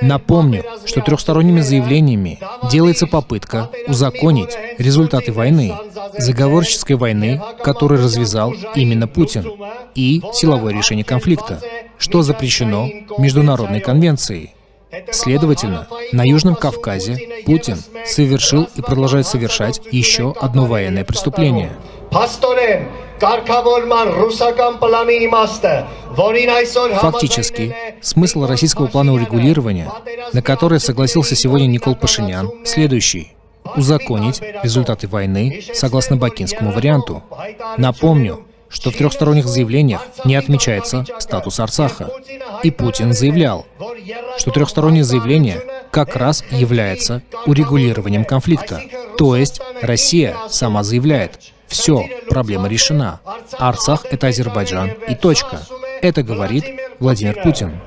Напомню, что трехсторонними заявлениями делается попытка узаконить результаты войны, заговорческой войны, которую развязал именно Путин, и силовое решение конфликта, что запрещено Международной конвенцией. Следовательно, на Южном Кавказе Путин совершил и продолжает совершать еще одно военное преступление. Фактически, смысл российского плана урегулирования, на который согласился сегодня Никол Пашинян, следующий узаконить результаты войны согласно бакинскому варианту. Напомню, что в трехсторонних заявлениях не отмечается статус Арцаха. И Путин заявлял, что трехстороннее заявление как раз является урегулированием конфликта. То есть Россия сама заявляет, все, проблема решена. Арцах — это Азербайджан и точка. Это говорит Владимир Путин.